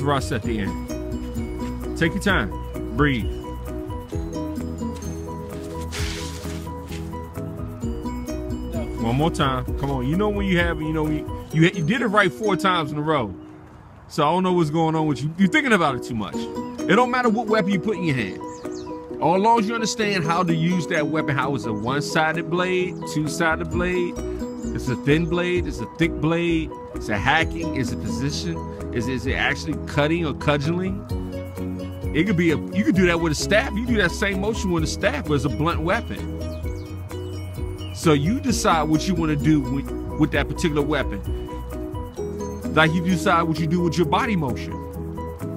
thrust at the end. Take your time. Breathe. One more time. Come on. You know when you have, you know, you, you, you did it right four times in a row. So I don't know what's going on with you. You're thinking about it too much. It don't matter what weapon you put in your hand. All long as you understand how to use that weapon, how it's a one-sided blade, two-sided blade, it's a thin blade, it's a thick blade, it's a hacking, it's a position, is, is it actually cutting or cudgeling? It could be a you could do that with a staff. You do that same motion with a staff, but it's a blunt weapon. So you decide what you want to do with, with that particular weapon. Like you decide what you do with your body motion.